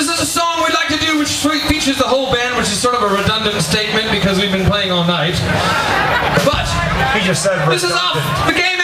This is a song we'd like to do which features the whole band, which is sort of a redundant statement because we've been playing all night. But He just said this is off the game